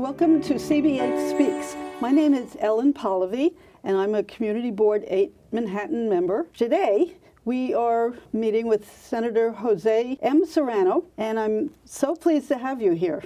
Welcome to CB8 Speaks. My name is Ellen Polivy, and I'm a Community Board 8 Manhattan member. Today, we are meeting with Senator Jose M. Serrano, and I'm so pleased to have you here.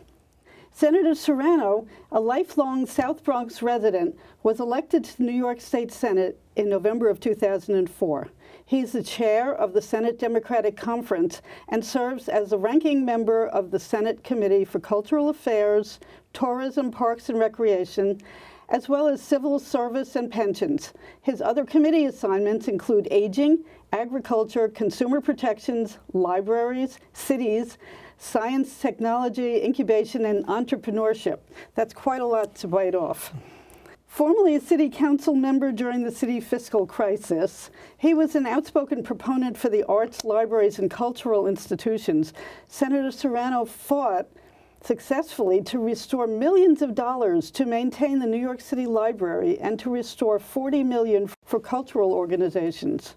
Senator Serrano, a lifelong South Bronx resident, was elected to the New York State Senate in November of 2004. He's the chair of the Senate Democratic Conference and serves as the ranking member of the Senate Committee for Cultural Affairs, Tourism, Parks and Recreation, as well as civil service and pensions. His other committee assignments include aging, agriculture, consumer protections, libraries, cities, science, technology, incubation, and entrepreneurship. That's quite a lot to bite off. Formerly a city council member during the city fiscal crisis, he was an outspoken proponent for the arts, libraries, and cultural institutions. Senator Serrano fought successfully to restore millions of dollars to maintain the New York City Library and to restore 40 million for cultural organizations.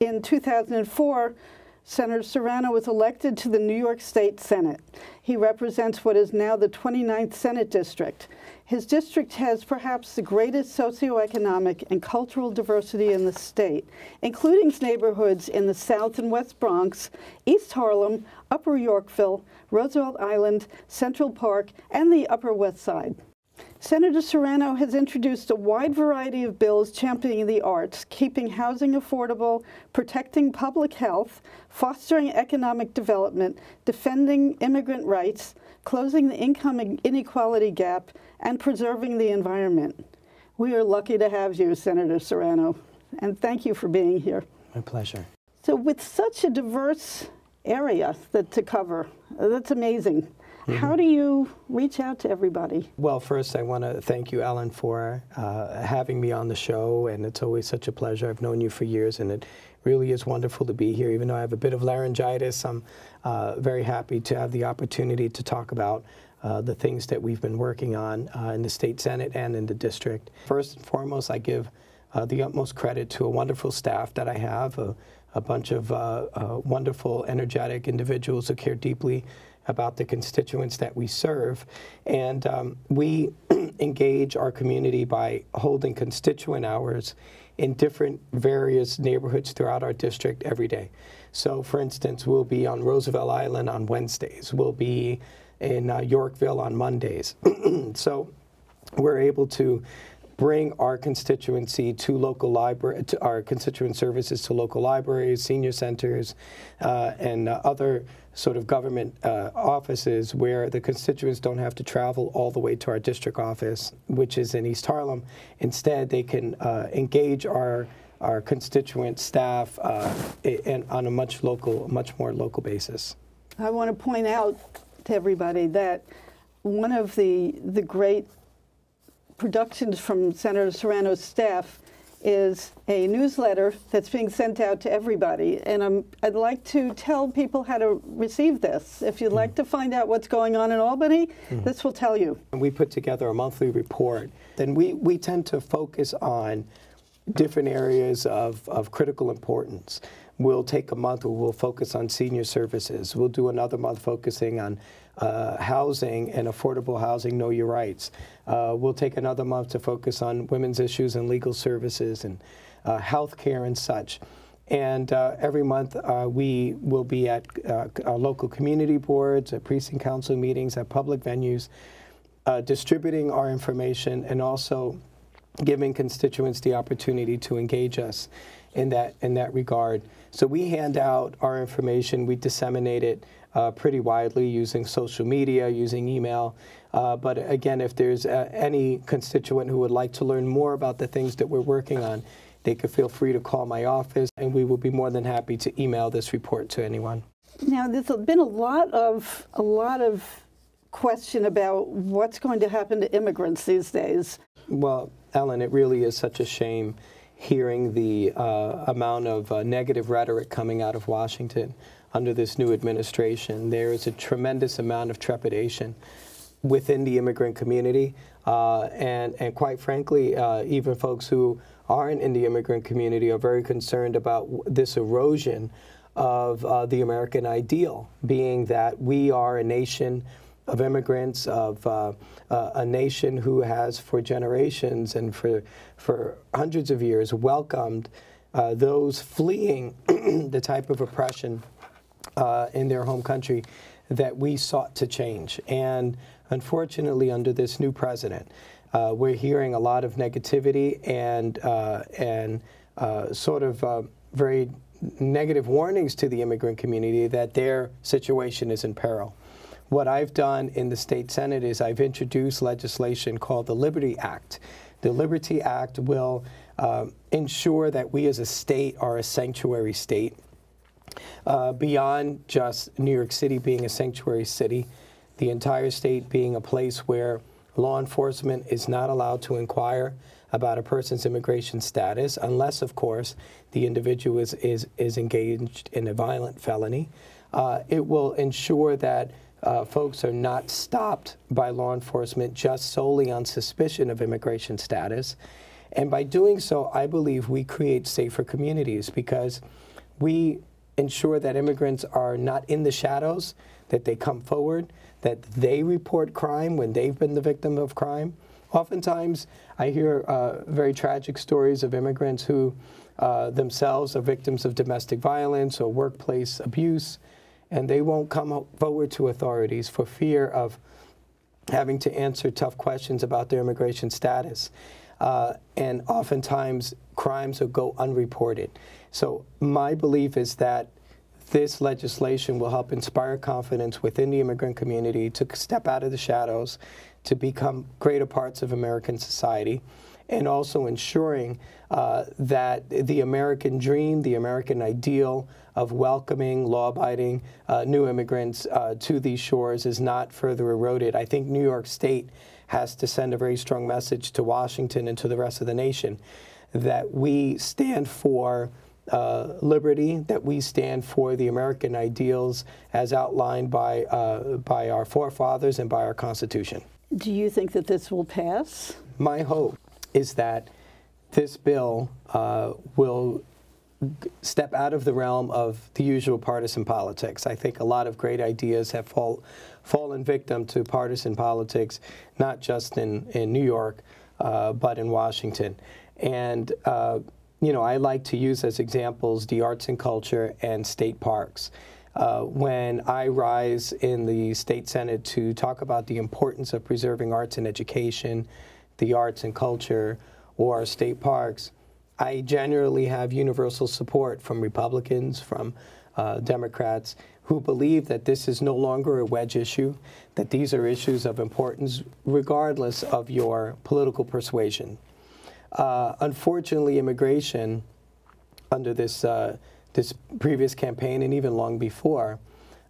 In 2004, Senator Serrano was elected to the New York State Senate. He represents what is now the 29th Senate District. His district has perhaps the greatest socioeconomic and cultural diversity in the state, including neighborhoods in the South and West Bronx, East Harlem, Upper Yorkville, Roosevelt Island, Central Park, and the Upper West Side. Senator Serrano has introduced a wide variety of bills championing the arts, keeping housing affordable, protecting public health, fostering economic development, defending immigrant rights, closing the income inequality gap, and preserving the environment. We are lucky to have you, Senator Serrano, and thank you for being here. My pleasure. So with such a diverse area that to cover, that's amazing. Mm -hmm. How do you reach out to everybody? Well, first, I want to thank you, Ellen, for uh, having me on the show, and it's always such a pleasure. I've known you for years, and it really is wonderful to be here. Even though I have a bit of laryngitis, I'm uh, very happy to have the opportunity to talk about uh, the things that we've been working on uh, in the state senate and in the district. First and foremost, I give uh, the utmost credit to a wonderful staff that I have, a, a bunch of uh, wonderful, energetic individuals who care deeply about the constituents that we serve. And um, we engage our community by holding constituent hours in different various neighborhoods throughout our district every day. So, for instance, we'll be on Roosevelt Island on Wednesdays. We'll be in uh, Yorkville on Mondays. so, we're able to bring our constituency to local library, to our constituent services to local libraries, senior centers, uh, and uh, other sort of government uh, offices where the constituents don't have to travel all the way to our district office, which is in East Harlem. Instead, they can uh, engage our our constituent staff uh, in, on a much local, much more local basis. I want to point out to everybody that one of the the great productions from Senator Serrano's staff is a newsletter that's being sent out to everybody. And i would like to tell people how to receive this. If you'd mm like to find out what's going on in Albany, mm this will tell you. And we put together a monthly report. Then we, we tend to focus on different areas of, of critical importance. We'll take a month where we'll focus on senior services. We'll do another month focusing on uh, housing and affordable housing, know your rights. Uh, we'll take another month to focus on women's issues and legal services and uh, health care and such. And uh, every month uh, we will be at uh, local community boards, at precinct council meetings, at public venues, uh, distributing our information and also giving constituents the opportunity to engage us in that in that regard. So we hand out our information, we disseminate it uh, pretty widely using social media, using email. Uh, but again, if there's uh, any constituent who would like to learn more about the things that we're working on, they could feel free to call my office, and we will be more than happy to email this report to anyone. Now, there's been a lot of a lot of question about what's going to happen to immigrants these days. Well, Ellen, it really is such a shame hearing the uh, amount of uh, negative rhetoric coming out of Washington under this new administration. There is a tremendous amount of trepidation within the immigrant community, uh, and, and quite frankly, uh, even folks who aren't in the immigrant community are very concerned about this erosion of uh, the American ideal, being that we are a nation of immigrants, of uh, uh, a nation who has, for generations and for, for hundreds of years, welcomed uh, those fleeing the type of oppression uh, in their home country that we sought to change. And unfortunately, under this new president, uh, we're hearing a lot of negativity and, uh, and sort of very negative warnings to the immigrant community that their situation is in peril. What I've done in the state senate is I've introduced legislation called the Liberty Act. The Liberty Act will uh, ensure that we as a state are a sanctuary state. Uh, beyond just New York City being a sanctuary city, the entire state being a place where law enforcement is not allowed to inquire about a person's immigration status, unless, of course, the individual is, is, is engaged in a violent felony. Uh, it will ensure that uh, folks are not stopped by law enforcement just solely on suspicion of immigration status. And by doing so, I believe we create safer communities because we ensure that immigrants are not in the shadows, that they come forward, that they report crime when they've been the victim of crime. Oftentimes, I hear uh, very tragic stories of immigrants who uh, themselves are victims of domestic violence or workplace abuse, and they won't come forward to authorities for fear of having to answer tough questions about their immigration status. Uh, and oftentimes, crimes will go unreported. So, my belief is that this legislation will help inspire confidence within the immigrant community to step out of the shadows, to become greater parts of American society, and also ensuring uh, that the American dream, the American ideal of welcoming law abiding uh, new immigrants uh, to these shores is not further eroded. I think New York State has to send a very strong message to Washington and to the rest of the nation that we stand for uh, liberty, that we stand for the American ideals as outlined by, uh, by our forefathers and by our Constitution. Do you think that this will pass? My hope is that this bill uh, will step out of the realm of the usual partisan politics. I think a lot of great ideas have fall, fallen victim to partisan politics, not just in, in New York, uh, but in Washington. And uh, you know, I like to use as examples the arts and culture and state parks. Uh, when I rise in the state senate to talk about the importance of preserving arts and education, the arts and culture, or state parks, I generally have universal support from Republicans, from uh, Democrats, who believe that this is no longer a wedge issue, that these are issues of importance regardless of your political persuasion. Uh, unfortunately, immigration under this uh, this previous campaign and even long before,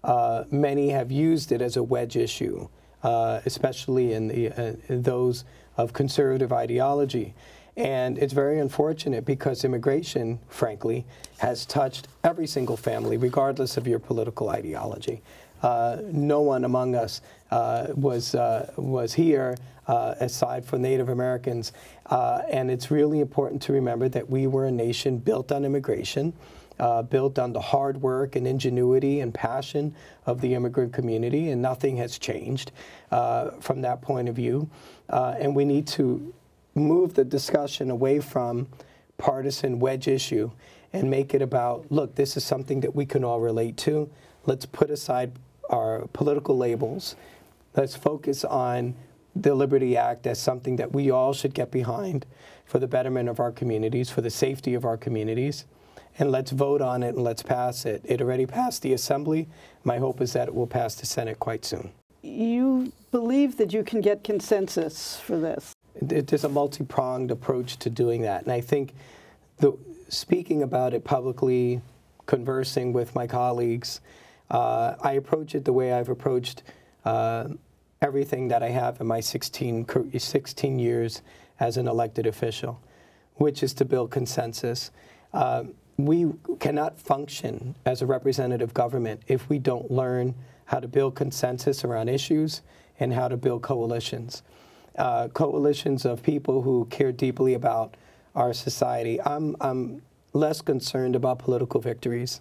uh, many have used it as a wedge issue, uh, especially in, the, uh, in those of conservative ideology. And it's very unfortunate because immigration, frankly, has touched every single family, regardless of your political ideology. Uh, no one among us uh, was, uh, was here uh, aside from Native Americans. Uh, and it's really important to remember that we were a nation built on immigration. Uh, built on the hard work and ingenuity and passion of the immigrant community, and nothing has changed uh, from that point of view. Uh, and we need to move the discussion away from partisan wedge issue and make it about look, this is something that we can all relate to. Let's put aside our political labels. Let's focus on the Liberty Act as something that we all should get behind for the betterment of our communities, for the safety of our communities. And let's vote on it and let's pass it. It already passed the Assembly. My hope is that it will pass the Senate quite soon. You believe that you can get consensus for this? There's a multi pronged approach to doing that. And I think the, speaking about it publicly, conversing with my colleagues, uh, I approach it the way I've approached uh, everything that I have in my 16, 16 years as an elected official, which is to build consensus. Uh, we cannot function as a representative government if we don't learn how to build consensus around issues and how to build coalitions. Uh, coalitions of people who care deeply about our society. I'm, I'm less concerned about political victories,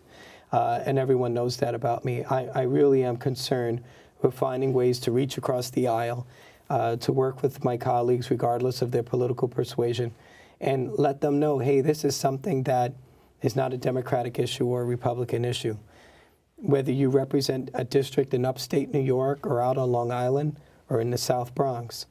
uh, and everyone knows that about me. I, I really am concerned We're finding ways to reach across the aisle, uh, to work with my colleagues, regardless of their political persuasion, and let them know hey, this is something that is not a Democratic issue or a Republican issue. Whether you represent a district in upstate New York or out on Long Island or in the South Bronx,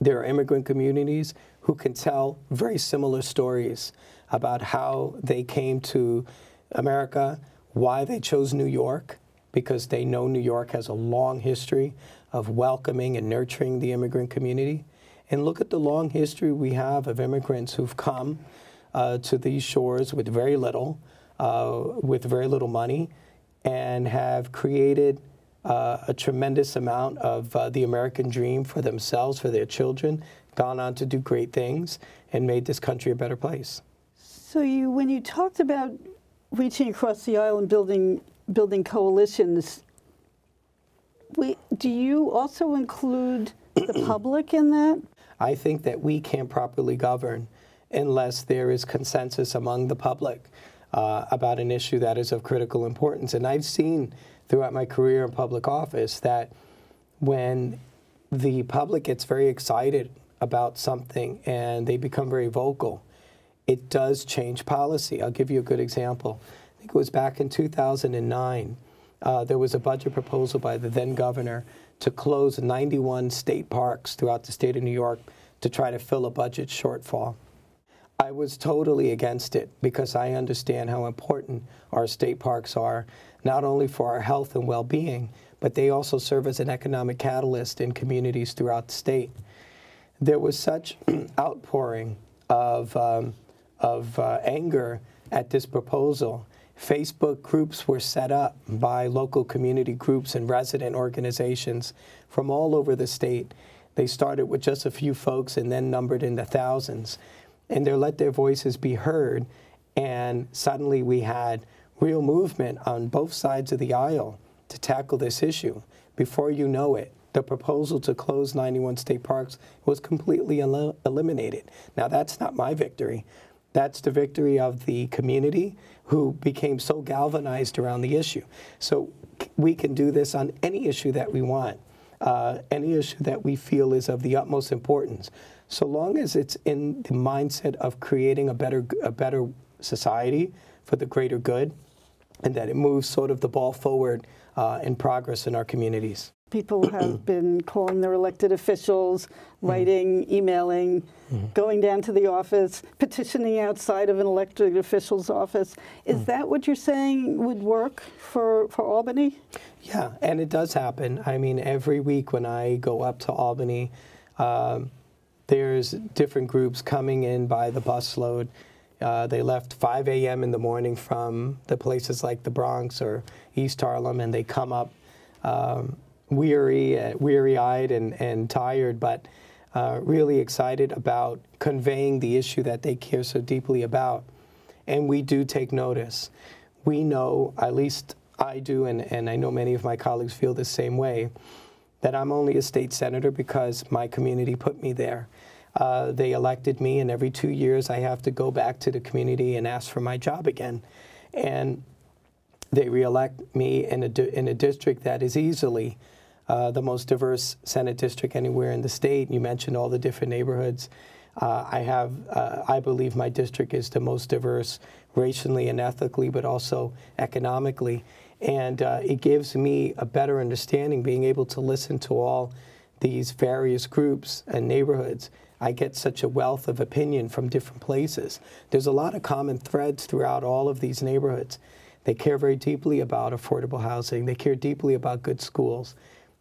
there are immigrant communities who can tell very similar stories about how they came to America, why they chose New York, because they know New York has a long history of welcoming and nurturing the immigrant community. And look at the long history we have of immigrants who've come uh, to these shores with very little, uh, with very little money, and have created uh, a tremendous amount of uh, the American dream for themselves, for their children, gone on to do great things, and made this country a better place. So you, when you talked about reaching across the aisle and building building coalitions, we, do you also include the public in that? I think that we can't properly govern unless there is consensus among the public uh, about an issue that is of critical importance. And I've seen throughout my career in public office that when the public gets very excited about something and they become very vocal, it does change policy. I'll give you a good example. I think it was back in 2009. Uh, there was a budget proposal by the then governor to close 91 state parks throughout the state of New York to try to fill a budget shortfall. I was totally against it because I understand how important our state parks are, not only for our health and well being, but they also serve as an economic catalyst in communities throughout the state. There was such outpouring of, um, of uh, anger at this proposal. Facebook groups were set up by local community groups and resident organizations from all over the state. They started with just a few folks and then numbered in the thousands and they let their voices be heard. And suddenly we had real movement on both sides of the aisle to tackle this issue. Before you know it, the proposal to close 91 state parks was completely el eliminated. Now, that's not my victory. That's the victory of the community who became so galvanized around the issue. So we can do this on any issue that we want, uh, any issue that we feel is of the utmost importance so long as it's in the mindset of creating a better a better society for the greater good, and that it moves sort of the ball forward uh, in progress in our communities. People have been calling their elected officials, mm-hmm. writing, mm-hmm. emailing, mm-hmm. going down to the office, petitioning outside of an elected official's office. Is mm-hmm. that what you're saying would work for, for Albany? Yeah, and it does happen. I mean, every week when I go up to Albany, um, there's different groups coming in by the busload. Uh, they left 5 a.m. in the morning from the places like the Bronx or East Harlem, and they come up um, weary, uh, weary-eyed, and, and tired, but uh, really excited about conveying the issue that they care so deeply about. And we do take notice. We know, at least I do, and, and I know many of my colleagues feel the same way, that I'm only a state senator because my community put me there. Uh, they elected me, and every two years I have to go back to the community and ask for my job again. And they reelect me in a, in a district that is easily uh, the most diverse Senate district anywhere in the state. You mentioned all the different neighborhoods. Uh, I have, uh, I believe my district is the most diverse racially and ethically, but also economically. And uh, it gives me a better understanding, being able to listen to all these various groups and neighborhoods. I get such a wealth of opinion from different places. There's a lot of common threads throughout all of these neighborhoods. They care very deeply about affordable housing. They care deeply about good schools.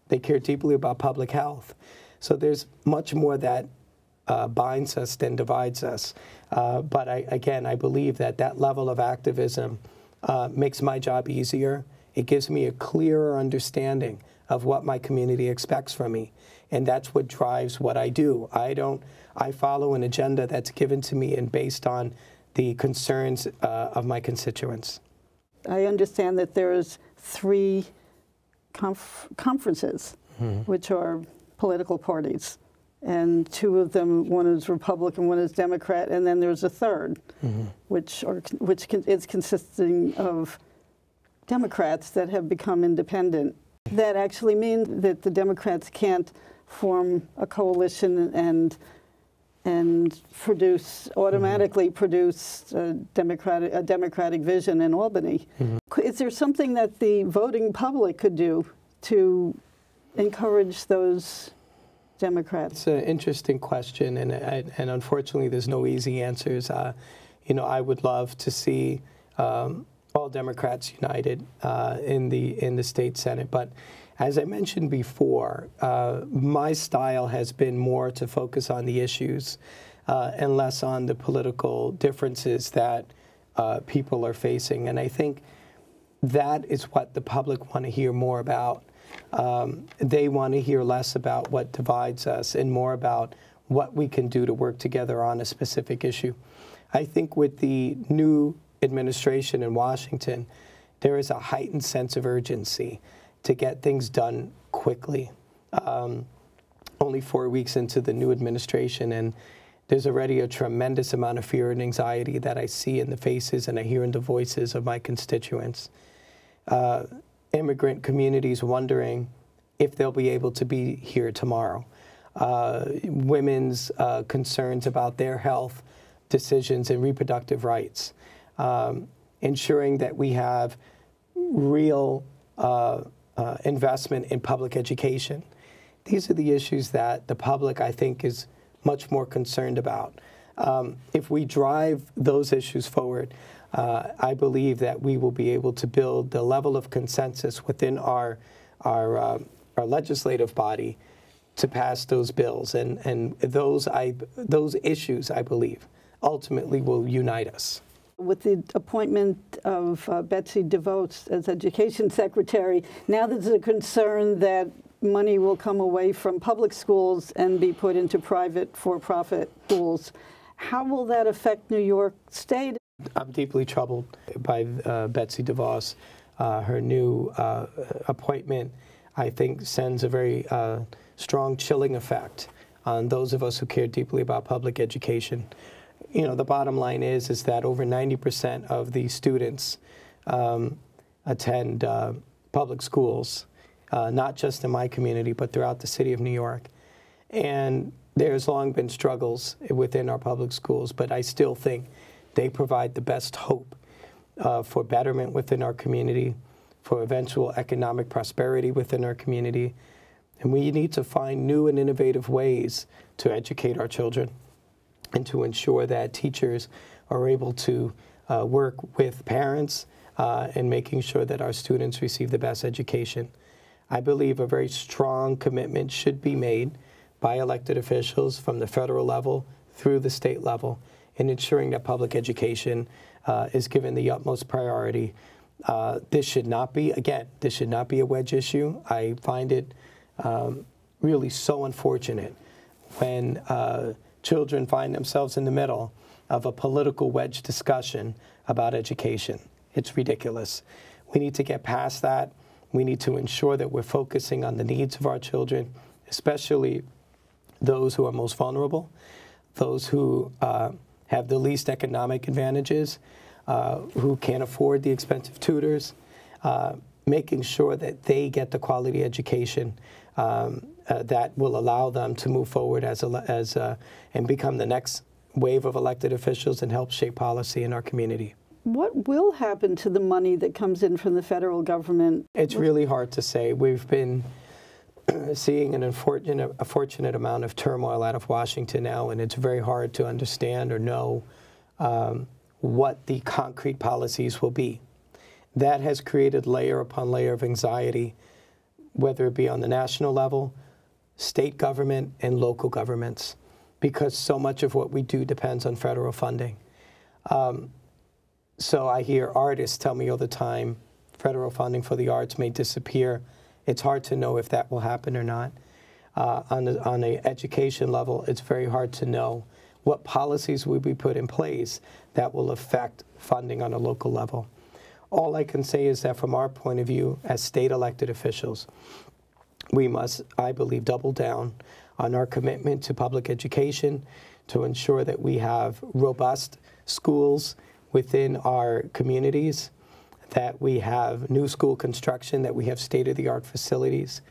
They care deeply about public health. So there's much more that uh, binds us than divides us. Uh, but I, again, I believe that that level of activism uh, makes my job easier. It gives me a clearer understanding of what my community expects from me. And that's what drives what I do. I don't, I follow an agenda that's given to me and based on the concerns uh, of my constituents. I understand that there's three conf conferences, mm -hmm. which are political parties. And two of them, one is Republican, one is Democrat, and then there's a 3rd mm -hmm. which, are, which is consisting of Democrats that have become independent that actually mean that the Democrats can't form a coalition and and produce automatically produce a democratic a democratic vision in Albany. Is there something that the voting public could do to encourage those Democrats? It's an interesting question, and and unfortunately, there's no easy answers. Uh, you know, I would love to see um, all Democrats united uh, in the in the state senate, but as I mentioned before, uh, my style has been more to focus on the issues uh, and less on the political differences that uh, people are facing. And I think that is what the public want to hear more about. Um, they want to hear less about what divides us and more about what we can do to work together on a specific issue. I think with the new administration in Washington, there is a heightened sense of urgency to get things done quickly. Um, only four weeks into the new administration, and there's already a tremendous amount of fear and anxiety that I see in the faces and I hear in the voices of my constituents. Uh, immigrant communities wondering if they'll be able to be here tomorrow. Uh, women's uh, concerns about their health decisions and reproductive rights. Um, ensuring that we have real uh, uh, investment in public education. These are the issues that the public, I think, is much more concerned about. Um, if we drive those issues forward, uh, I believe that we will be able to build the level of consensus within our our, uh, our legislative body to pass those bills, and and those I those issues I believe ultimately will unite us. With the appointment of uh, Betsy DeVos as Education Secretary, now there's a concern that money will come away from public schools and be put into private for-profit schools. How will that affect New York State? I'm deeply troubled by uh, Betsy DeVos. Uh, her new uh, appointment, I think, sends a very uh, strong chilling effect on those of us who care deeply about public education you know, the bottom line is is that over 90% of the students um, attend uh, public schools, uh, not just in my community, but throughout the city of New York. And there's long been struggles within our public schools, but I still think they provide the best hope uh, for betterment within our community, for eventual economic prosperity within our community. And we need to find new and innovative ways to educate our children and to ensure that teachers are able to uh, work with parents uh, in making sure that our students receive the best education. I believe a very strong commitment should be made by elected officials from the federal level through the state level in ensuring that public education uh, is given the utmost priority. Uh, this should not be, again, this should not be a wedge issue. I find it um, really so unfortunate when uh, children find themselves in the middle of a political wedge discussion about education. It's ridiculous. We need to get past that. We need to ensure that we're focusing on the needs of our children, especially those who are most vulnerable, those who uh, have the least economic advantages, uh, who can't afford the expensive tutors, uh, making sure that they get the quality education um, uh, that will allow them to move forward as, as a, and become the next wave of elected officials and help shape policy in our community. What will happen to the money that comes in from the federal government? It's really hard to say. We've been seeing an unfortunate, a fortunate amount of turmoil out of Washington now, and it's very hard to understand or know um, what the concrete policies will be. That has created layer upon layer of anxiety, whether it be on the national level, state government, and local governments because so much of what we do depends on federal funding. Um, so I hear artists tell me all the time federal funding for the arts may disappear. It's hard to know if that will happen or not. Uh, on, the, on an education level, it's very hard to know what policies will be put in place that will affect funding on a local level. All I can say is that from our point of view as state elected officials, we must, I believe, double down on our commitment to public education to ensure that we have robust schools within our communities, that we have new school construction, that we have state of the art facilities,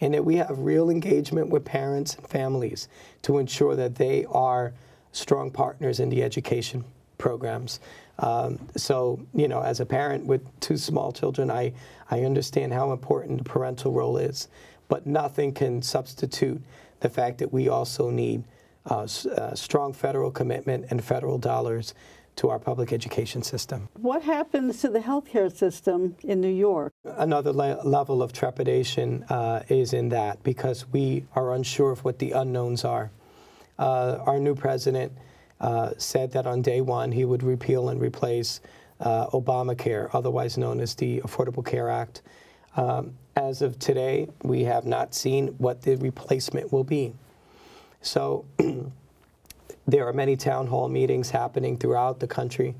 and that we have real engagement with parents and families to ensure that they are strong partners in the education programs. Um, so, you know, as a parent with two small children, I, I understand how important the parental role is, but nothing can substitute the fact that we also need uh, uh, strong federal commitment and federal dollars to our public education system. What happens to the healthcare system in New York? Another le level of trepidation uh, is in that because we are unsure of what the unknowns are. Uh, our new president uh, said that on day one he would repeal and replace uh, Obamacare, otherwise known as the Affordable Care Act. Um, as of today, we have not seen what the replacement will be. So there are many town hall meetings happening throughout the country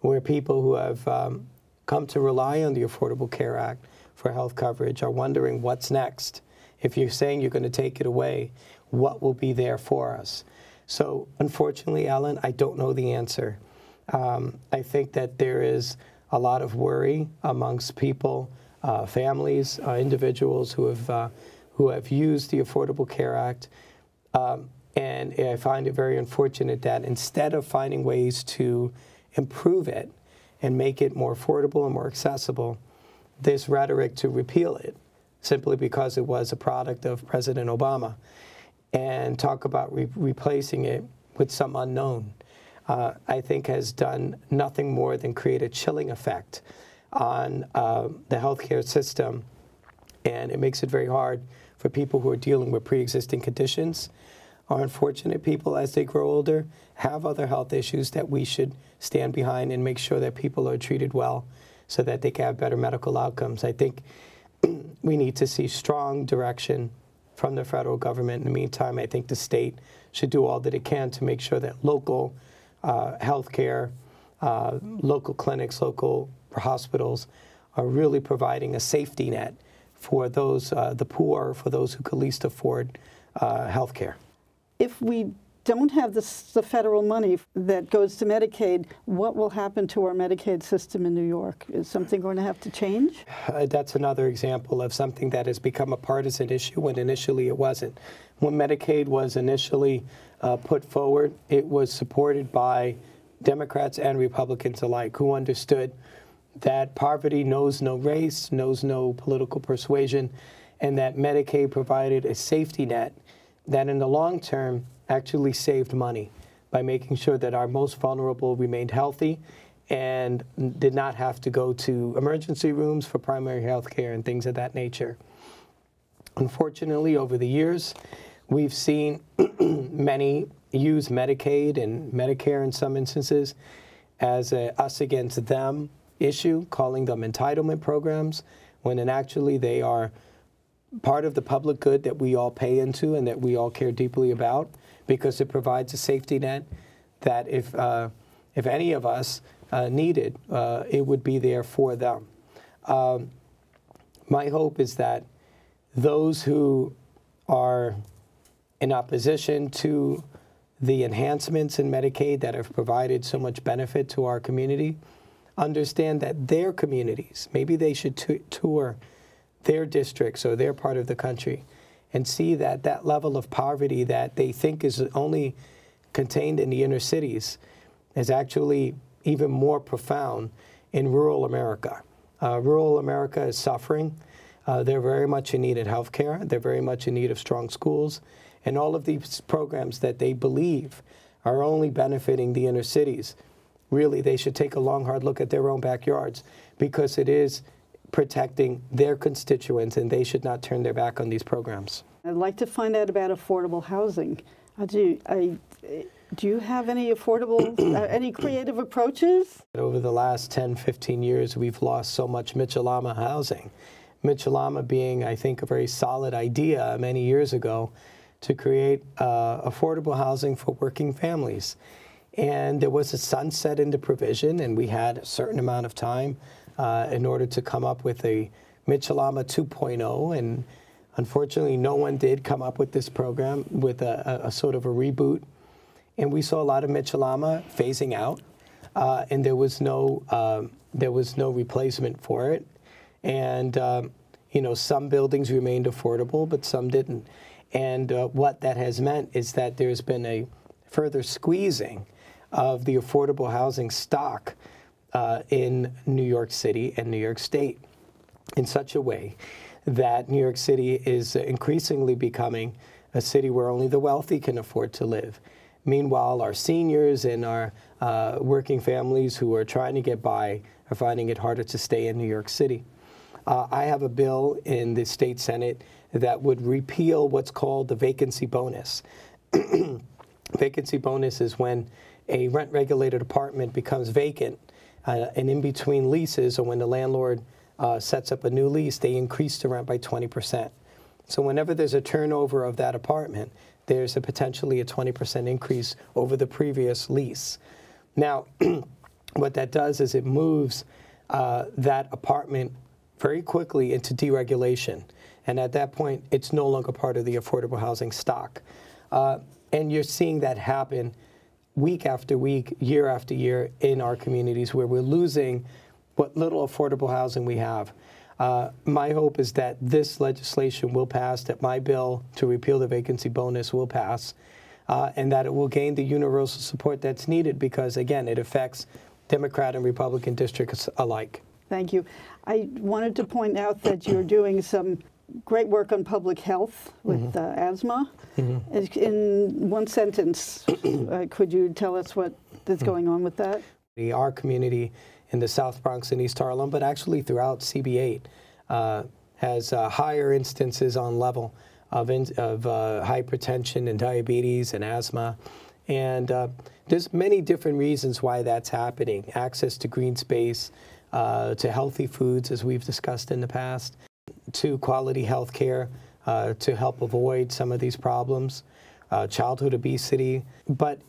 where people who have um, come to rely on the Affordable Care Act for health coverage are wondering what's next. If you're saying you're going to take it away, what will be there for us? So, unfortunately, Ellen, I don't know the answer. Um, I think that there is a lot of worry amongst people, uh, families, uh, individuals who have uh, who have used the Affordable Care Act. Um, and I find it very unfortunate that instead of finding ways to improve it and make it more affordable and more accessible, this rhetoric to repeal it simply because it was a product of President Obama and talk about re replacing it with some unknown, uh, I think has done nothing more than create a chilling effect on uh, the healthcare system. And it makes it very hard for people who are dealing with pre existing conditions our unfortunate people as they grow older have other health issues that we should stand behind and make sure that people are treated well so that they can have better medical outcomes. I think we need to see strong direction from the federal government. In the meantime, I think the state should do all that it can to make sure that local uh, health care, uh, local clinics, local hospitals are really providing a safety net for those, uh, the poor, for those who could least afford uh, health care if we don't have this, the federal money that goes to Medicaid, what will happen to our Medicaid system in New York? Is something going to have to change? Uh, that's another example of something that has become a partisan issue when initially it wasn't. When Medicaid was initially uh, put forward, it was supported by Democrats and Republicans alike who understood that poverty knows no race, knows no political persuasion, and that Medicaid provided a safety net that in the long term actually saved money by making sure that our most vulnerable remained healthy and did not have to go to emergency rooms for primary health care and things of that nature. Unfortunately, over the years, we've seen many use Medicaid and Medicare in some instances as a us against them issue, calling them entitlement programs, when in actually they are part of the public good that we all pay into and that we all care deeply about because it provides a safety net that if, uh, if any of us uh, needed, uh, it would be there for them. Um, my hope is that those who are in opposition to the enhancements in Medicaid that have provided so much benefit to our community understand that their communities, maybe they should tour their districts or their part of the country and see that that level of poverty that they think is only contained in the inner cities is actually even more profound in rural America. Uh, rural America is suffering. Uh, they're very much in need of health care. They're very much in need of strong schools. And all of these programs that they believe are only benefiting the inner cities, really, they should take a long, hard look at their own backyards because it is protecting their constituents, and they should not turn their back on these programs. I'd like to find out about affordable housing. do, you, I, do you have any affordable, uh, any creative approaches? Over the last 10, 15 years, we've lost so much Mitchell-Lama housing. Mitchell-Lama being, I think, a very solid idea many years ago to create uh, affordable housing for working families. And there was a sunset in the provision, and we had a certain amount of time uh, in order to come up with a Mitchell-Lama 2.0. And unfortunately, no one did come up with this program with a, a, a sort of a reboot. And we saw a lot of Mitchell-Lama phasing out. Uh, and there was no um, there was no replacement for it. And, um, you know, some buildings remained affordable, but some didn't. And uh, what that has meant is that there's been a further squeezing of the affordable housing stock uh, in New York City and New York State in such a way that New York City is increasingly becoming a city where only the wealthy can afford to live. Meanwhile, our seniors and our uh, working families who are trying to get by are finding it harder to stay in New York City. Uh, I have a bill in the state Senate that would repeal what's called the vacancy bonus. vacancy bonus is when a rent regulated apartment becomes vacant uh, and in between leases or when the landlord uh, sets up a new lease, they increase the rent by 20%. So whenever there's a turnover of that apartment, there's a potentially a 20% increase over the previous lease. Now, what that does is it moves uh, that apartment very quickly into deregulation. And at that point, it's no longer part of the affordable housing stock. Uh, and you're seeing that happen week after week, year after year in our communities where we're losing what little affordable housing we have. Uh, my hope is that this legislation will pass, that my bill to repeal the vacancy bonus will pass, uh, and that it will gain the universal support that's needed because, again, it affects Democrat and Republican districts alike. Thank you. I wanted to point out that you're doing some great work on public health with mm -hmm. uh, asthma. Mm -hmm. In one sentence, uh, could you tell us what is mm. going on with that? Our community in the South Bronx and East Harlem, but actually throughout CB8, uh, has uh, higher instances on level of, in, of uh, hypertension and diabetes and asthma. And uh, there's many different reasons why that's happening. Access to green space, uh, to healthy foods, as we've discussed in the past, to quality health care uh, to help avoid some of these problems, childhood obesity. But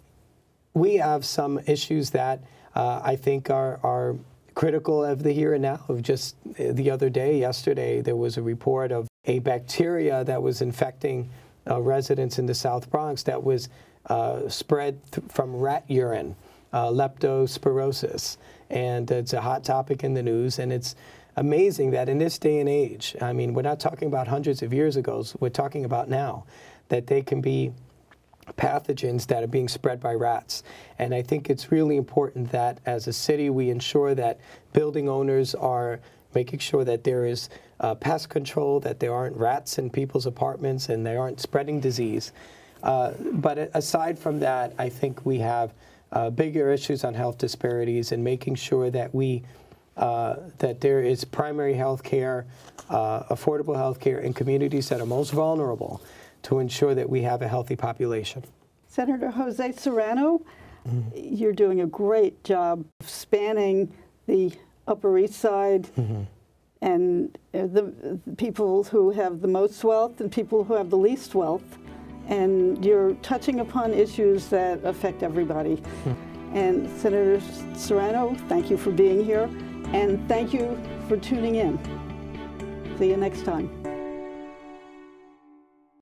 we have some issues that uh, I think are, are critical of the here and now. Of just the other day, yesterday, there was a report of a bacteria that was infecting uh, residents in the South Bronx that was uh, spread from rat urine, uh, leptospirosis. And it's a hot topic in the news, and it's amazing that in this day and age, I mean, we're not talking about hundreds of years ago, we're talking about now, that they can be pathogens that are being spread by rats. And I think it's really important that as a city we ensure that building owners are making sure that there is uh, pest control, that there aren't rats in people's apartments and they aren't spreading disease. Uh, but aside from that, I think we have uh, bigger issues on health disparities and making sure that we that there is primary health care, uh, affordable health care in communities that are most vulnerable to ensure that we have a healthy population. Senator Jose Serrano, mm -hmm. you're doing a great job spanning the Upper East Side mm -hmm. and uh, the, people who have the most wealth and people who have the least wealth. And you're touching upon issues that affect everybody. Mm -hmm. And Senator Serrano, thank you for being here. And thank you for tuning in. See you next time.